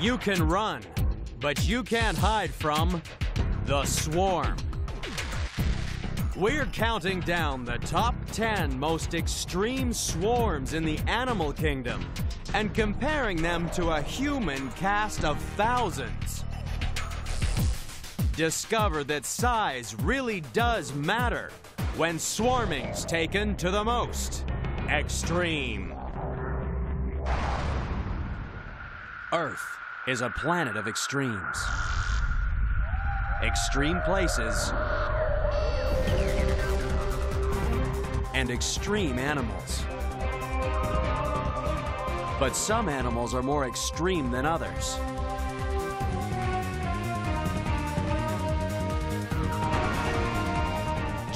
You can run, but you can't hide from the swarm. We're counting down the top 10 most extreme swarms in the animal kingdom and comparing them to a human cast of thousands. Discover that size really does matter when swarming's taken to the most extreme. Earth is a planet of extremes. Extreme places and extreme animals. But some animals are more extreme than others.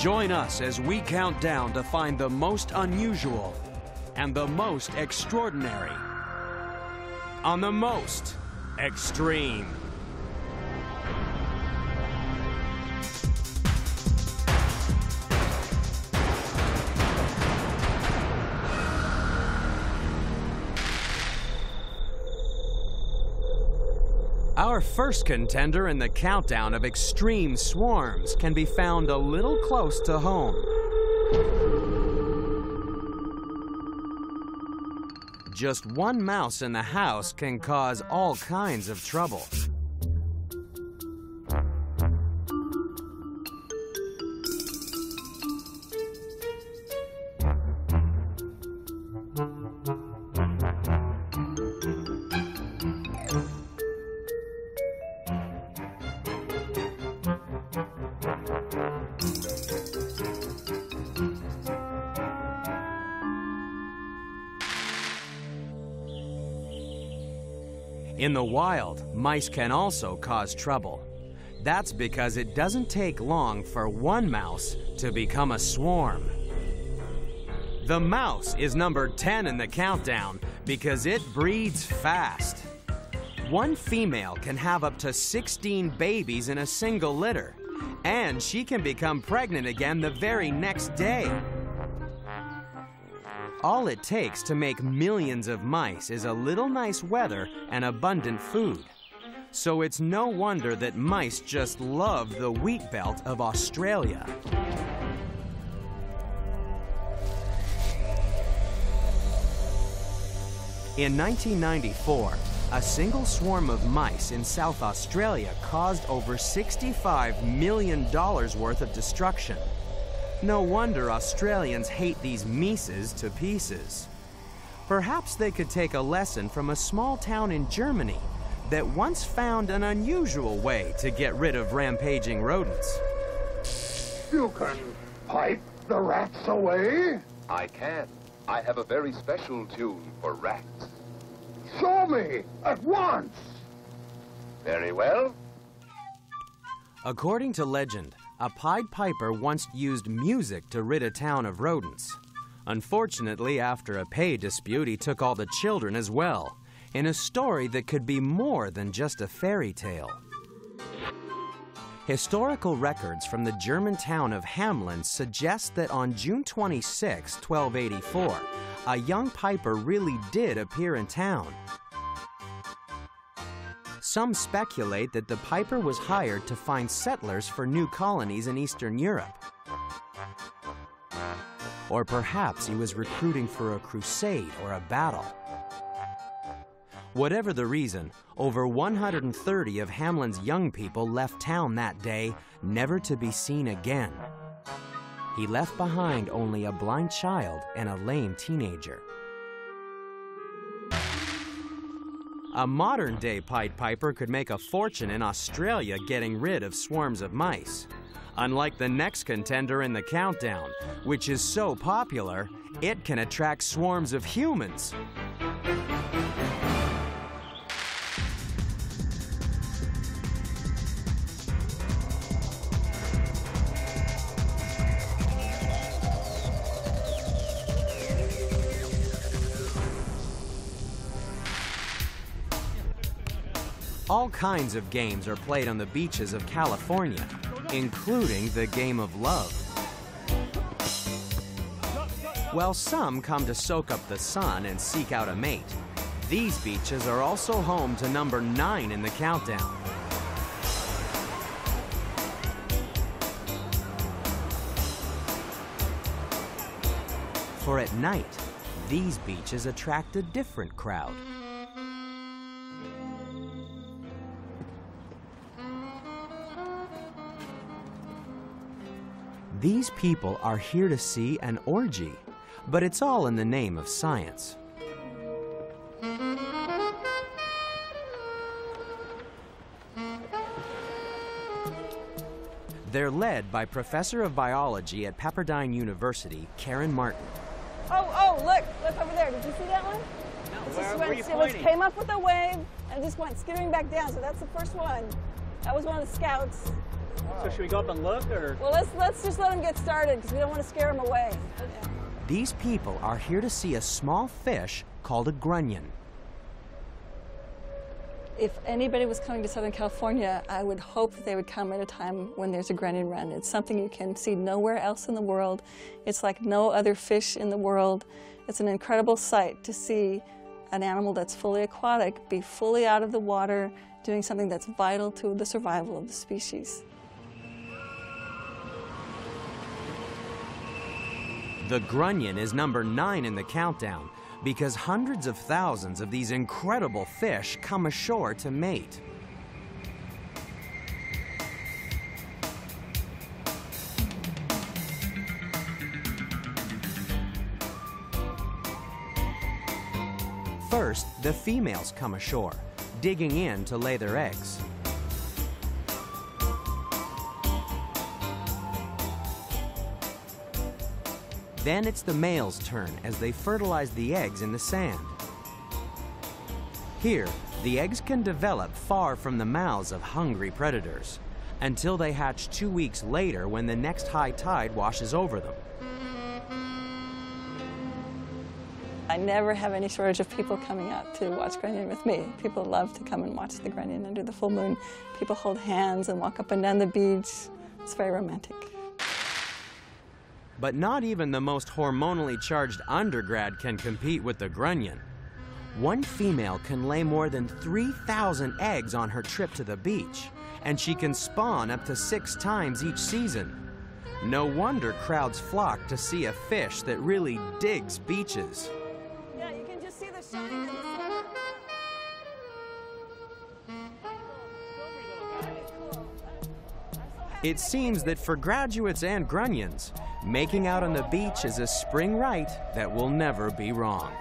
Join us as we count down to find the most unusual and the most extraordinary on the most extreme. Our first contender in the countdown of extreme swarms can be found a little close to home. Just one mouse in the house can cause all kinds of trouble. Wild, mice can also cause trouble. That's because it doesn't take long for one mouse to become a swarm. The mouse is number 10 in the countdown because it breeds fast. One female can have up to 16 babies in a single litter, and she can become pregnant again the very next day. All it takes to make millions of mice is a little nice weather and abundant food. So it's no wonder that mice just love the wheat belt of Australia. In 1994, a single swarm of mice in South Australia caused over $65 million worth of destruction. No wonder Australians hate these Mises to pieces. Perhaps they could take a lesson from a small town in Germany that once found an unusual way to get rid of rampaging rodents. You can pipe the rats away? I can. I have a very special tune for rats. Show me at once! Very well. According to legend, a Pied Piper once used music to rid a town of rodents. Unfortunately, after a pay dispute, he took all the children as well, in a story that could be more than just a fairy tale. Historical records from the German town of Hamelin suggest that on June 26, 1284, a young piper really did appear in town. Some speculate that the piper was hired to find settlers for new colonies in Eastern Europe. Or perhaps he was recruiting for a crusade or a battle. Whatever the reason, over 130 of Hamelin's young people left town that day, never to be seen again. He left behind only a blind child and a lame teenager. A modern day Pied Piper could make a fortune in Australia getting rid of swarms of mice. Unlike the next contender in the countdown, which is so popular, it can attract swarms of humans. All kinds of games are played on the beaches of California, including the game of love. While some come to soak up the sun and seek out a mate, These beaches are also home to number nine in the countdown. For at night, these beaches attract a different crowd. These people are here to see an orgy, but it's all in the name of science. They're led by Professor of Biology at Pepperdine University, Karen Martin. Oh, oh, look, look over there. Did you see that one? No, It where, just where are went, you it was, came up with a wave and just went skittering back down. So that's the first one. That was one of the scouts. So should we go up and look, or? Well, let's let's just let them get started because we don't want to scare them away. These people are here to see a small fish called a grunion. If anybody was coming to Southern California, I would hope that they would come at a time when there's a grunion run. It's something you can see nowhere else in the world. It's like no other fish in the world. It's an incredible sight to see an animal that's fully aquatic be fully out of the water, doing something that's vital to the survival of the species. The grunion is number nine in the countdown because hundreds of thousands of these incredible fish come ashore to mate. First, the females come ashore, digging in to lay their eggs. Then it's the male's turn as they fertilize the eggs in the sand. Here, the eggs can develop far from the mouths of hungry predators until they hatch two weeks later when the next high tide washes over them. I never have any shortage of people coming out to watch grunion with me. People love to come and watch the grunion under the full moon. People hold hands and walk up and down the beach. It's very romantic. But not even the most hormonally charged undergrad can compete with the grunion. One female can lay more than 3,000 eggs on her trip to the beach, and she can spawn up to six times each season. No wonder crowds flock to see a fish that really digs beaches. Yeah, you can just see the shine in the sun. It seems that for graduates and grunions, making out on the beach is a spring rite that will never be wrong.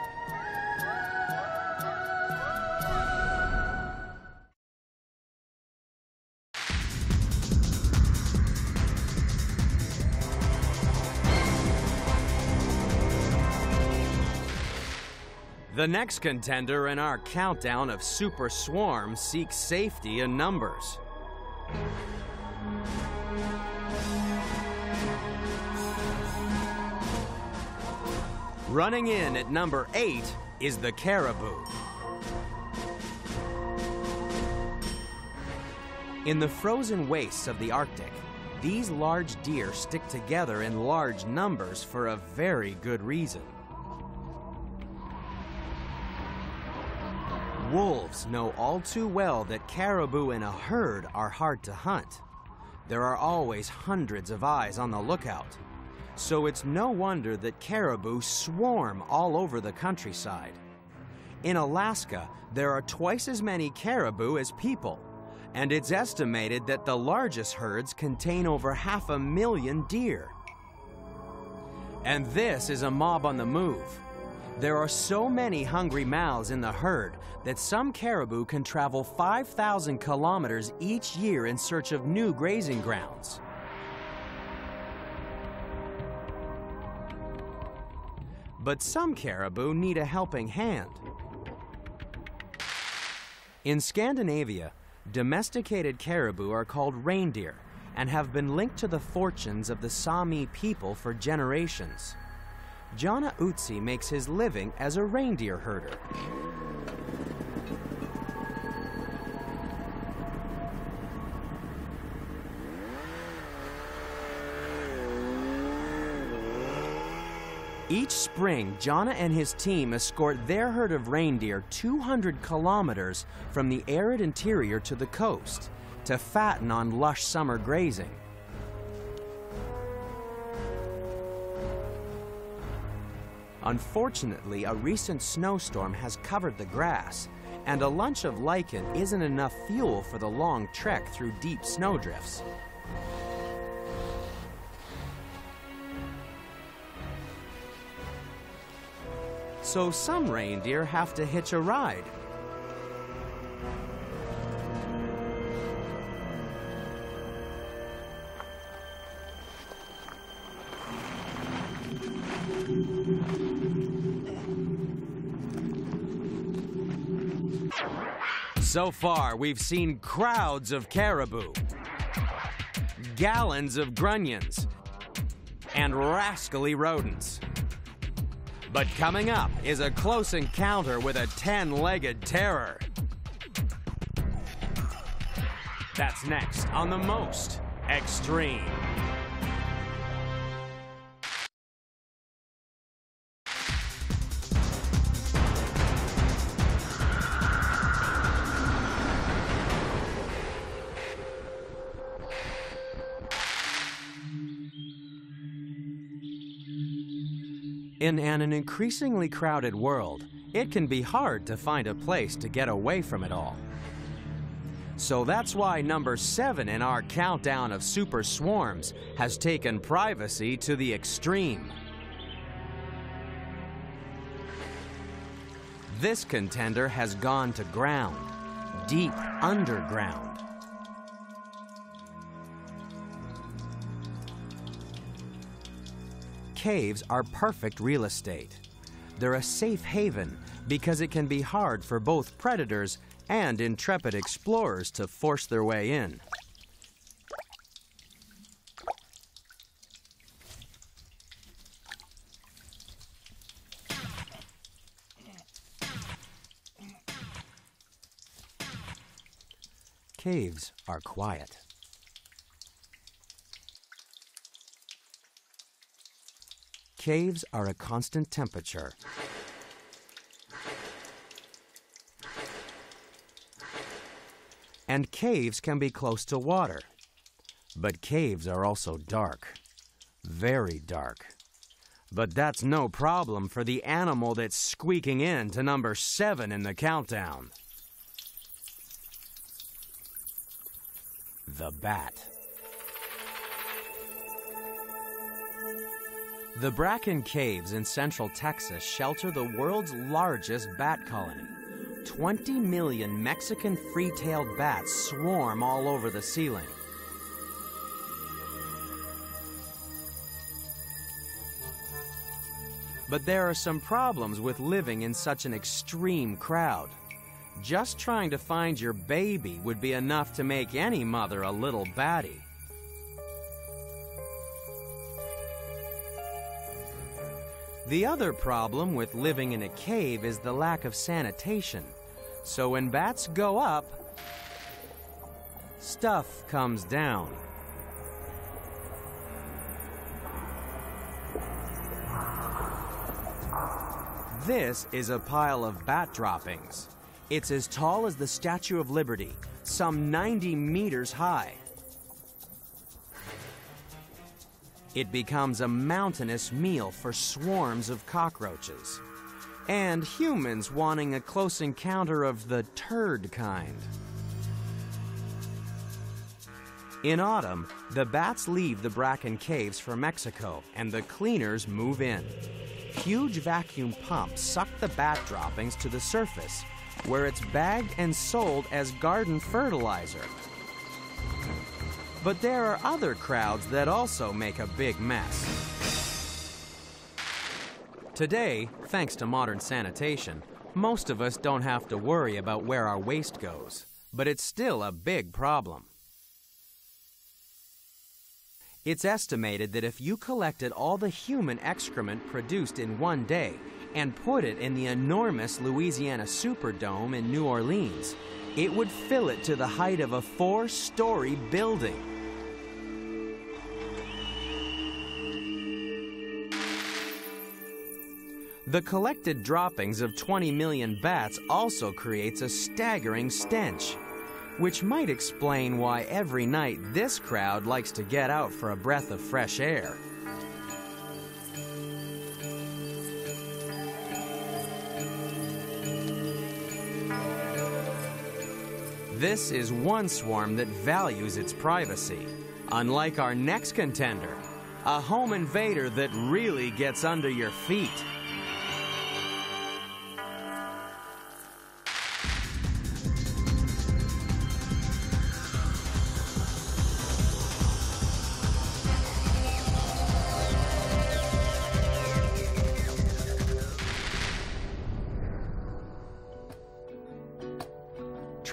The next contender in our countdown of super swarms seeks safety in numbers. Running in at number eight is the caribou. In the frozen wastes of the Arctic, these large deer stick together in large numbers for a very good reason. Wolves know all too well that caribou in a herd are hard to hunt. There are always hundreds of eyes on the lookout. So it's no wonder that caribou swarm all over the countryside. In Alaska, there are twice as many caribou as people, and it's estimated that the largest herds contain over half a million deer. And this is a mob on the move. There are so many hungry mouths in the herd that some caribou can travel 5,000 kilometers each year in search of new grazing grounds. But some caribou need a helping hand. In Scandinavia, domesticated caribou are called reindeer and have been linked to the fortunes of the Sami people for generations. Jana Utsi makes his living as a reindeer herder. Each spring, Jana and his team escort their herd of reindeer 200 kilometers from the arid interior to the coast to fatten on lush summer grazing. Unfortunately, a recent snowstorm has covered the grass, and a lunch of lichen isn't enough fuel for the long trek through deep snowdrifts. So some reindeer have to hitch a ride. So far, we've seen crowds of caribou, gallons of grunions, and rascally rodents. But coming up is a close encounter with a 10 legged terror. That's next on the most extreme. In an increasingly crowded world, it can be hard to find a place to get away from it all. So that's why number seven in our countdown of super swarms has taken privacy to the extreme. This contender has gone to ground, deep underground. Caves are perfect real estate. They're a safe haven because it can be hard for both predators and intrepid explorers to force their way in. Caves are quiet. Caves are a constant temperature. And caves can be close to water. But caves are also dark. Very dark. But that's no problem for the animal that's squeaking in to number seven in the countdown. The bat. The Bracken Caves in central Texas shelter the world's largest bat colony. 20 million Mexican free-tailed bats swarm all over the ceiling. But there are some problems with living in such an extreme crowd. Just trying to find your baby would be enough to make any mother a little batty. The other problem with living in a cave is the lack of sanitation. So when bats go up, stuff comes down. This is a pile of bat droppings. It's as tall as the Statue of Liberty, some 90 meters high. It becomes a mountainous meal for swarms of cockroaches. And humans wanting a close encounter of the turd kind. In autumn, the bats leave the Bracken Caves for Mexico and the cleaners move in. Huge vacuum pumps suck the bat droppings to the surface, where it's bagged and sold as garden fertilizer. But there are other crowds that also make a big mess. Today, thanks to modern sanitation, most of us don't have to worry about where our waste goes, but it's still a big problem. It's estimated that if you collected all the human excrement produced in one day and put it in the enormous Louisiana Superdome in New Orleans, it would fill it to the height of a four story building. The collected droppings of 20 million bats also creates a staggering stench, which might explain why every night this crowd likes to get out for a breath of fresh air. This is one swarm that values its privacy, unlike our next contender, a home invader that really gets under your feet.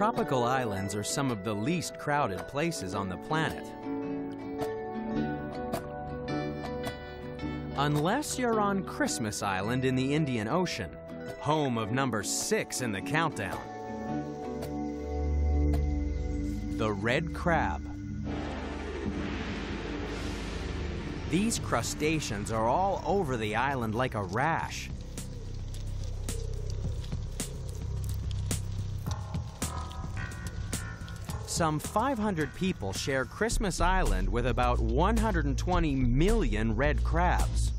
Tropical islands are some of the least crowded places on the planet. Unless you're on Christmas Island in the Indian Ocean, home of number six in the countdown. The red crab. These crustaceans are all over the island like a rash. Some 500 people share Christmas Island with about 120 million red crabs.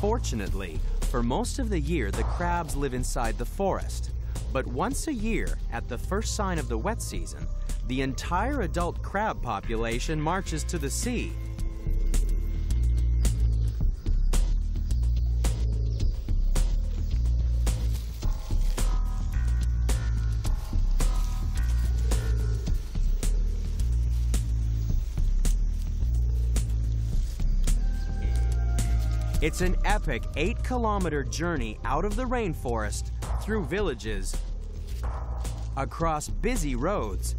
Fortunately, for most of the year, the crabs live inside the forest. But once a year, at the first sign of the wet season, the entire adult crab population marches to the sea. It's an epic eight kilometer journey out of the rainforest, through villages, across busy roads,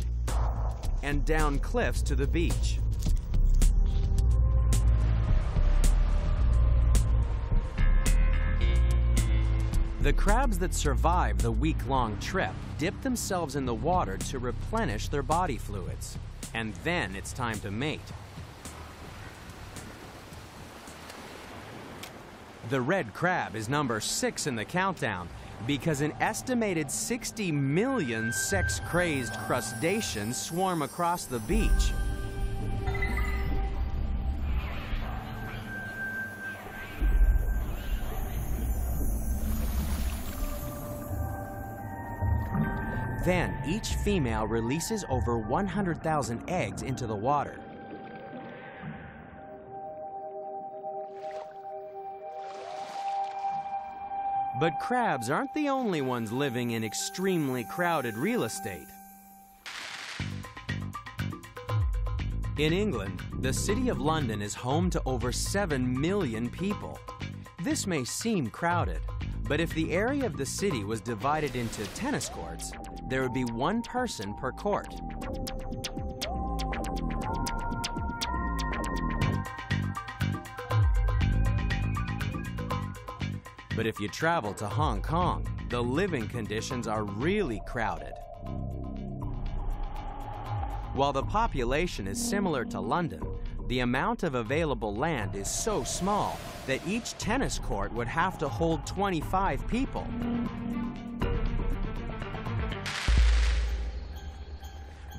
and down cliffs to the beach. The crabs that survive the week-long trip dip themselves in the water to replenish their body fluids. And then it's time to mate. The red crab is number six in the countdown because an estimated 60 million sex-crazed crustaceans swarm across the beach. Then, each female releases over 100,000 eggs into the water. But crabs aren't the only ones living in extremely crowded real estate. In England, the City of London is home to over 7 million people. This may seem crowded, but if the area of the city was divided into tennis courts, there would be one person per court. But if you travel to Hong Kong, the living conditions are really crowded. While the population is similar to London, the amount of available land is so small that each tennis court would have to hold 25 people.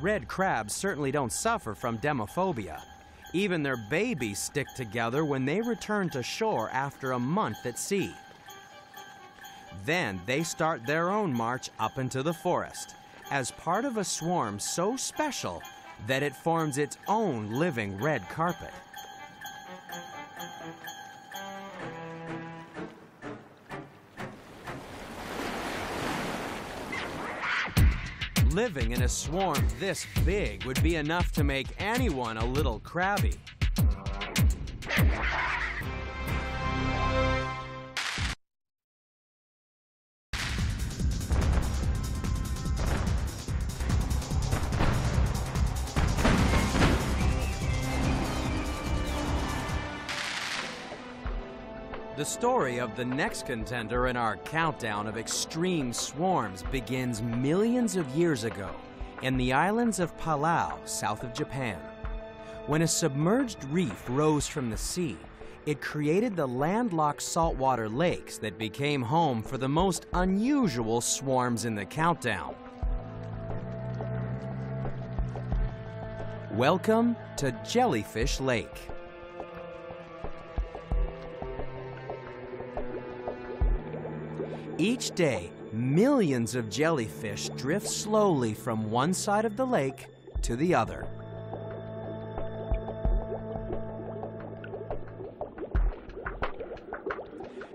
Red crabs certainly don't suffer from demophobia. Even their babies stick together when they return to shore after a month at sea. Then they start their own march up into the forest as part of a swarm so special that it forms its own living red carpet. Living in a swarm this big would be enough to make anyone a little crabby. Story of the next contender in our countdown of extreme swarms begins millions of years ago in the islands of Palau, south of Japan. When a submerged reef rose from the sea, it created the landlocked saltwater lakes that became home for the most unusual swarms in the countdown. Welcome to Jellyfish Lake. Each day, millions of jellyfish drift slowly from one side of the lake to the other.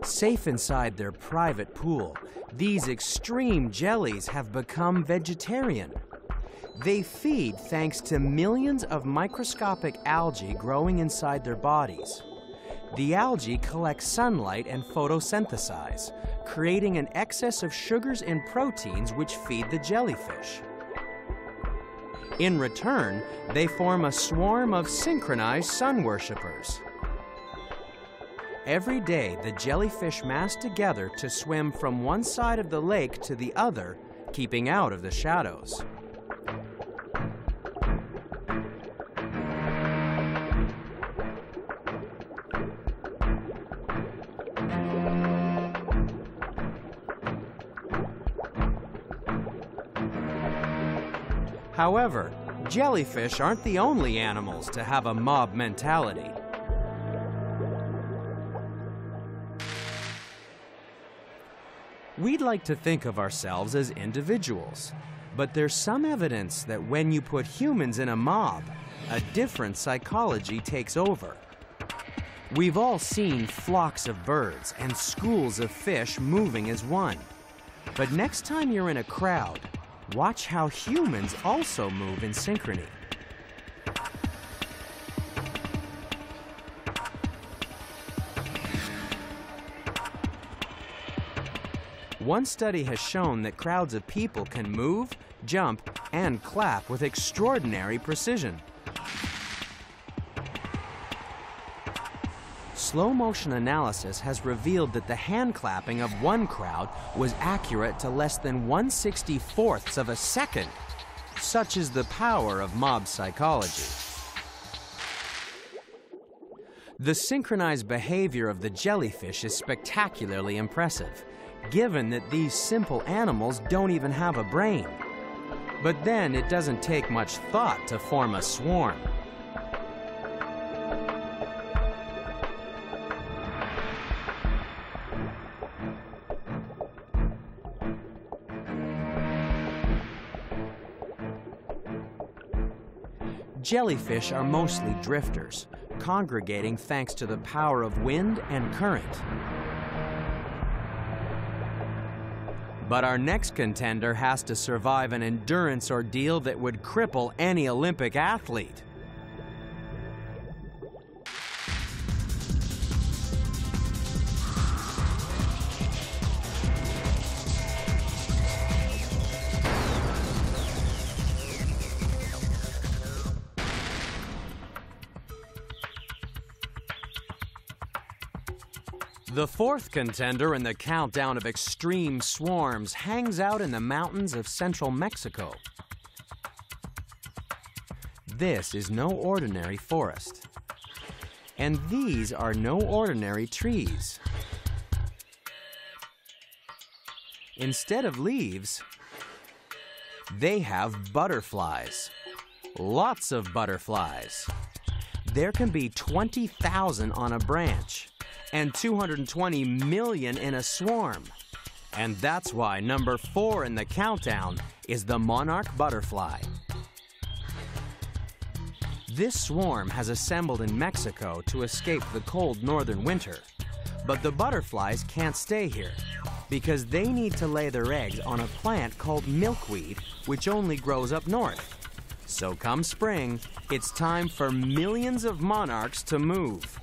Safe inside their private pool, these extreme jellies have become vegetarian. They feed thanks to millions of microscopic algae growing inside their bodies. The algae collect sunlight and photosynthesize, creating an excess of sugars and proteins which feed the jellyfish. In return, they form a swarm of synchronized sun worshippers. Every day, the jellyfish mass together to swim from one side of the lake to the other, keeping out of the shadows. However, jellyfish aren't the only animals to have a mob mentality. We'd like to think of ourselves as individuals, but there's some evidence that when you put humans in a mob, a different psychology takes over. We've all seen flocks of birds and schools of fish moving as one. But next time you're in a crowd, watch how humans also move in synchrony. One study has shown that crowds of people can move, jump, and clap with extraordinary precision. Slow motion analysis has revealed that the hand clapping of one crowd was accurate to less than 164ths of a second. Such is the power of mob psychology. The synchronized behavior of the jellyfish is spectacularly impressive, given that these simple animals don't even have a brain. But then it doesn't take much thought to form a swarm. Jellyfish are mostly drifters, congregating thanks to the power of wind and current. But our next contender has to survive an endurance ordeal that would cripple any Olympic athlete. The fourth contender in the countdown of extreme swarms hangs out in the mountains of central Mexico. This is no ordinary forest. And these are no ordinary trees. Instead of leaves, they have butterflies. Lots of butterflies. There can be 20,000 on a branch and 220 million in a swarm. And that's why number four in the countdown is the monarch butterfly. This swarm has assembled in Mexico to escape the cold northern winter. But the butterflies can't stay here because they need to lay their eggs on a plant called milkweed, which only grows up north. So come spring, it's time for millions of monarchs to move.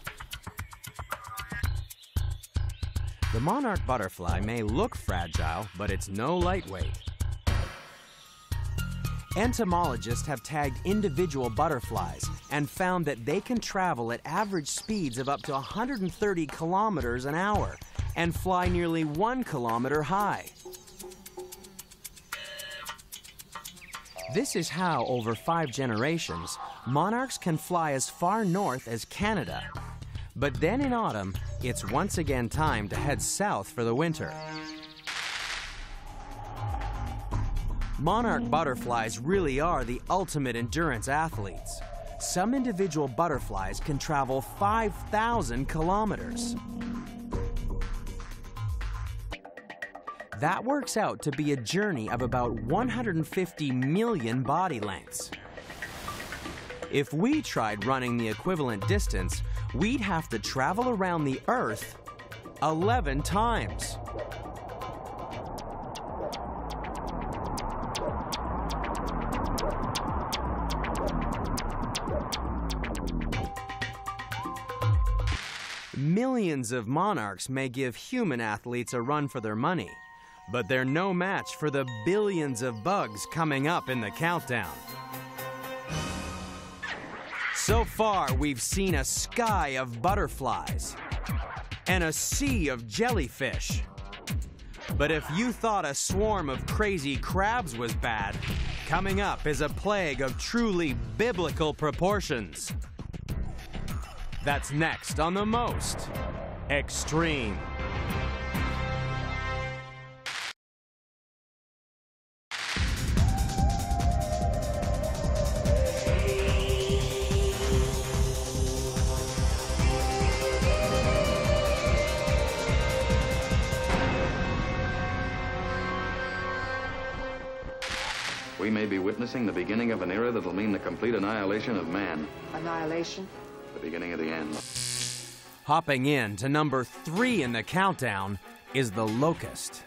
The monarch butterfly may look fragile, but it's no lightweight. Entomologists have tagged individual butterflies and found that they can travel at average speeds of up to 130 kilometers an hour and fly nearly one kilometer high. This is how, over five generations, monarchs can fly as far north as Canada. But then in autumn, it's once again time to head south for the winter. Monarch butterflies really are the ultimate endurance athletes. Some individual butterflies can travel 5,000 kilometers. That works out to be a journey of about 150 million body lengths. If we tried running the equivalent distance, we'd have to travel around the Earth 11 times. Millions of monarchs may give human athletes a run for their money, but they're no match for the billions of bugs coming up in the countdown. So far, we've seen a sky of butterflies and a sea of jellyfish. But if you thought a swarm of crazy crabs was bad, coming up is a plague of truly biblical proportions. That's next on the most extreme. Witnessing the beginning of an era that'll mean the complete annihilation of man. Annihilation? The beginning of the end. Hopping in to number three in the countdown is the locust.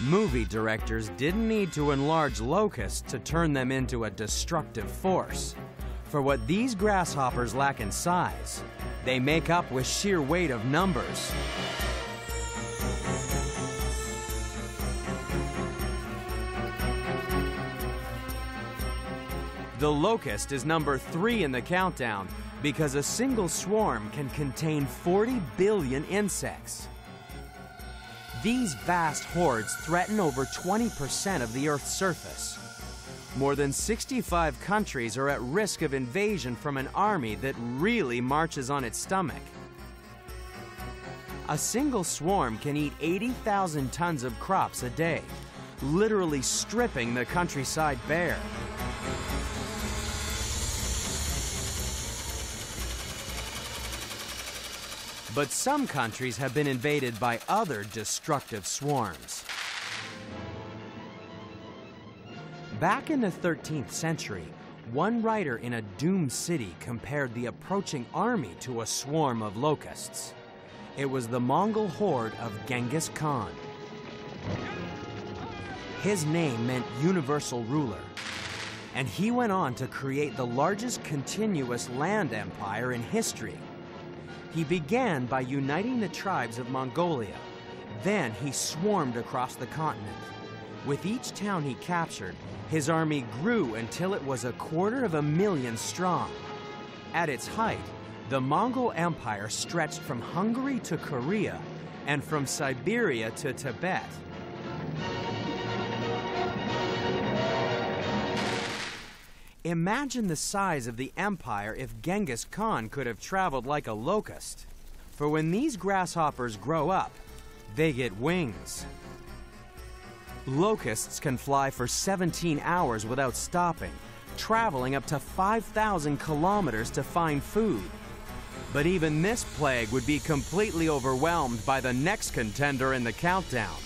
Movie directors didn't need to enlarge locusts to turn them into a destructive force. For what these grasshoppers lack in size, they make up with sheer weight of numbers. The locust is number three in the countdown because a single swarm can contain 40 billion insects. These vast hordes threaten over 20% of the Earth's surface. More than 65 countries are at risk of invasion from an army that really marches on its stomach. A single swarm can eat 80,000 tons of crops a day, literally stripping the countryside bare. But some countries have been invaded by other destructive swarms. Back in the 13th century, one writer in a doomed city compared the approaching army to a swarm of locusts. It was the Mongol horde of Genghis Khan. His name meant universal ruler, and he went on to create the largest continuous land empire in history. He began by uniting the tribes of Mongolia. Then he swarmed across the continent. With each town he captured, his army grew until it was a quarter of a million strong. At its height, the Mongol Empire stretched from Hungary to Korea and from Siberia to Tibet. Imagine the size of the empire if Genghis Khan could have traveled like a locust. For when these grasshoppers grow up, they get wings. Locusts can fly for 17 hours without stopping, traveling up to 5,000 kilometers to find food. But even this plague would be completely overwhelmed by the next contender in the countdown.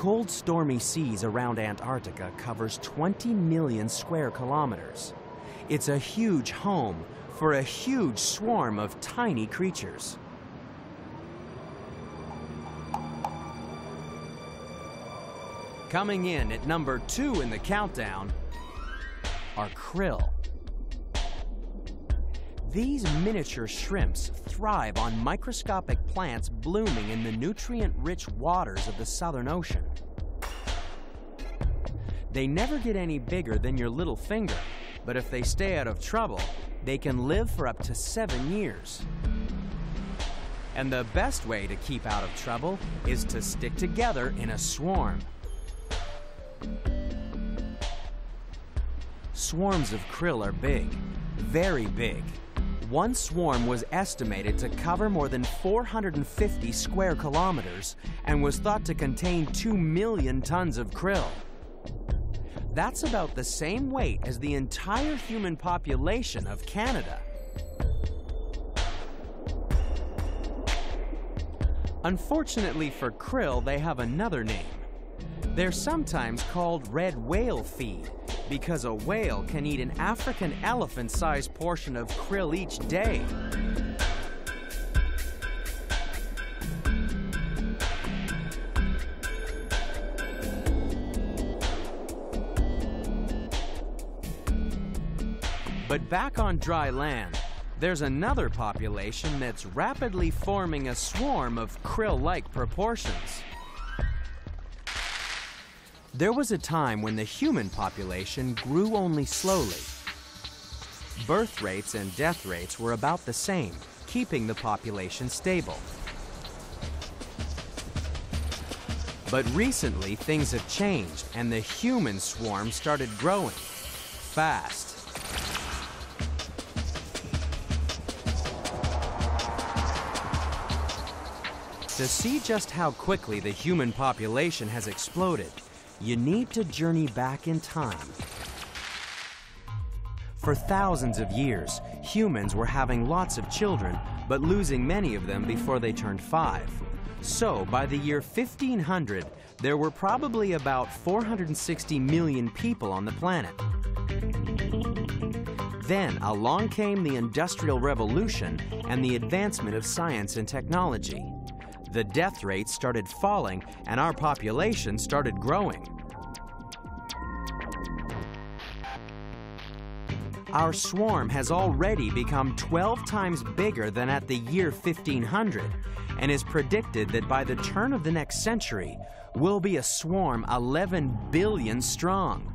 cold stormy seas around Antarctica covers 20 million square kilometers. It's a huge home for a huge swarm of tiny creatures. Coming in at number two in the countdown are krill. These miniature shrimps thrive on microscopic plants blooming in the nutrient-rich waters of the Southern Ocean. They never get any bigger than your little finger, but if they stay out of trouble, they can live for up to seven years. And the best way to keep out of trouble is to stick together in a swarm. Swarms of krill are big, very big. One swarm was estimated to cover more than 450 square kilometers and was thought to contain 2 million tons of krill. That's about the same weight as the entire human population of Canada. Unfortunately for krill, they have another name. They're sometimes called red whale feed because a whale can eat an African elephant-sized portion of krill each day. But back on dry land, there's another population that's rapidly forming a swarm of krill-like proportions. There was a time when the human population grew only slowly. Birth rates and death rates were about the same, keeping the population stable. But recently, things have changed, and the human swarm started growing fast. To see just how quickly the human population has exploded, you need to journey back in time. For thousands of years, humans were having lots of children, but losing many of them before they turned five. So, by the year 1500, there were probably about 460 million people on the planet. Then along came the Industrial Revolution and the advancement of science and technology. The death rate started falling and our population started growing. Our swarm has already become 12 times bigger than at the year 1500 and is predicted that by the turn of the next century, we'll be a swarm 11 billion strong.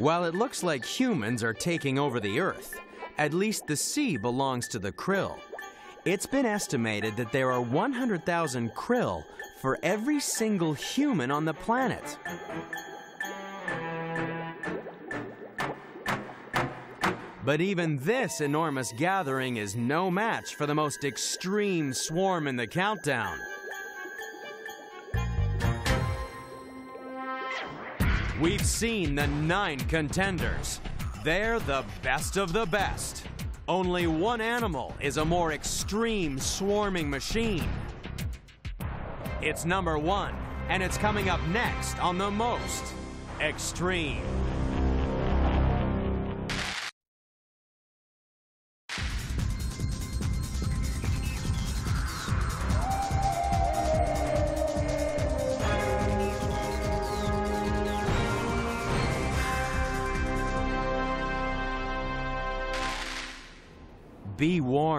While it looks like humans are taking over the Earth, at least the sea belongs to the krill. It's been estimated that there are 100,000 krill for every single human on the planet. But even this enormous gathering is no match for the most extreme swarm in the countdown. We've seen the nine contenders. They're the best of the best. Only one animal is a more extreme swarming machine. It's number one, and it's coming up next on the most extreme.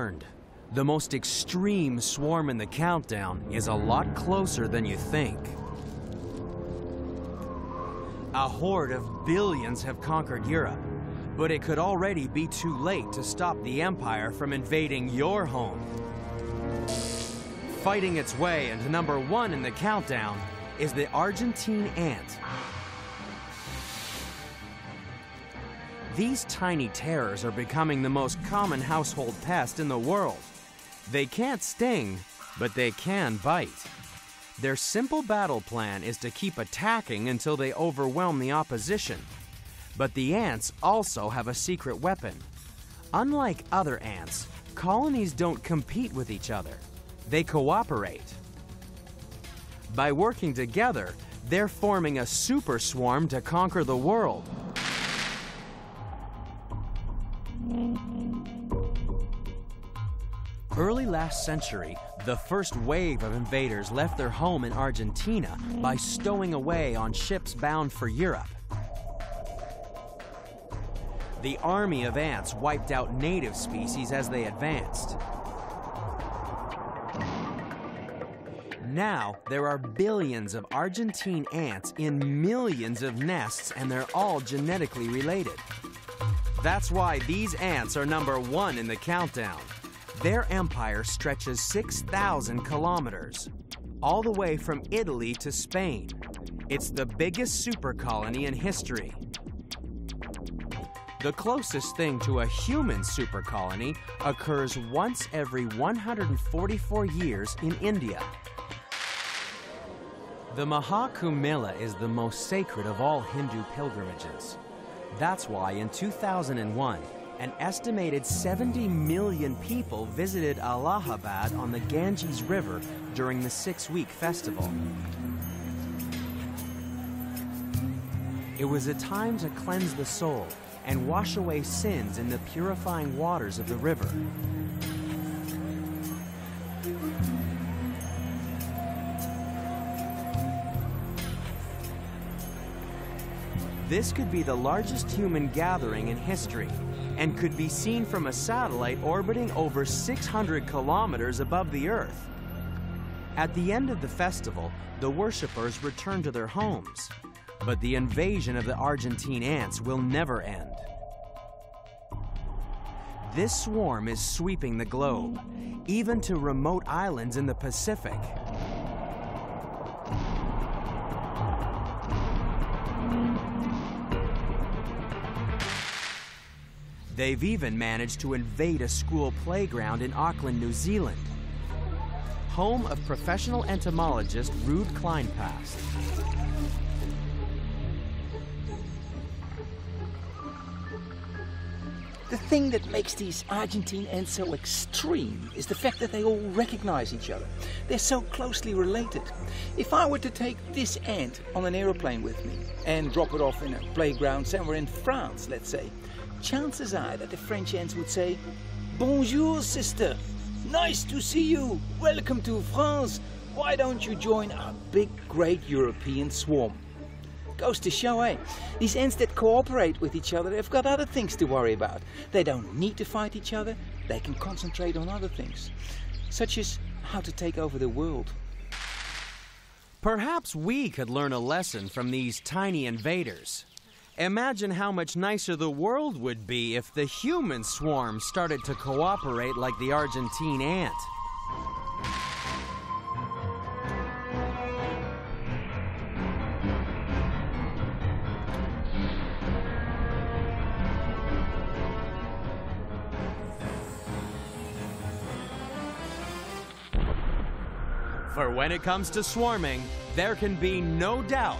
Warned. The most extreme swarm in the countdown is a lot closer than you think. A horde of billions have conquered Europe, but it could already be too late to stop the Empire from invading your home. Fighting its way into number one in the countdown is the Argentine ant. These tiny terrors are becoming the most common household pest in the world. They can't sting, but they can bite. Their simple battle plan is to keep attacking until they overwhelm the opposition. But the ants also have a secret weapon. Unlike other ants, colonies don't compete with each other. They cooperate. By working together, They're forming a super swarm to conquer the world. Early last century, the first wave of invaders left their home in Argentina by stowing away on ships bound for Europe. The army of ants wiped out native species as they advanced. Now, there are billions of Argentine ants in millions of nests, and they're all genetically related. That's why these ants are number one in the countdown. Their empire stretches 6,000 kilometers, all the way from Italy to Spain. It's the biggest super colony in history. The closest thing to a human super colony occurs once every 144 years in India. The Mahakumbh is the most sacred of all Hindu pilgrimages. That's why in 2001, an estimated 70 million people visited Allahabad on the Ganges River during the six week festival. It was a time to cleanse the soul and wash away sins in the purifying waters of the river. This could be the largest human gathering in history and could be seen from a satellite orbiting over 600 kilometers above the Earth. At the end of the festival, the worshippers return to their homes. But the invasion of the Argentine ants will never end. This swarm is sweeping the globe, even to remote islands in the Pacific. They've even managed to invade a school playground in Auckland, New Zealand, home of professional entomologist Ruud Kleinpaste. The thing that makes these Argentine ants so extreme is the fact that they all recognize each other. They're so closely related. If I were to take this ant on an aeroplane with me and drop it off in a playground somewhere in France, let's say, chances are that the French ants would say, Bonjour, sister. Nice to see you. Welcome to France. Why don't you join our big, great European swarm? Goes to show, eh? These ants that cooperate with each other have got other things to worry about. They don't need to fight each other, they can concentrate on other things, such as how to take over the world. Perhaps we could learn a lesson from these tiny invaders. Imagine how much nicer the world would be if the human swarm started to cooperate like the Argentine ant. For when it comes to swarming, there can be no doubt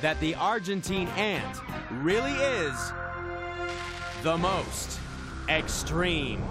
that the Argentine ant really is the most extreme.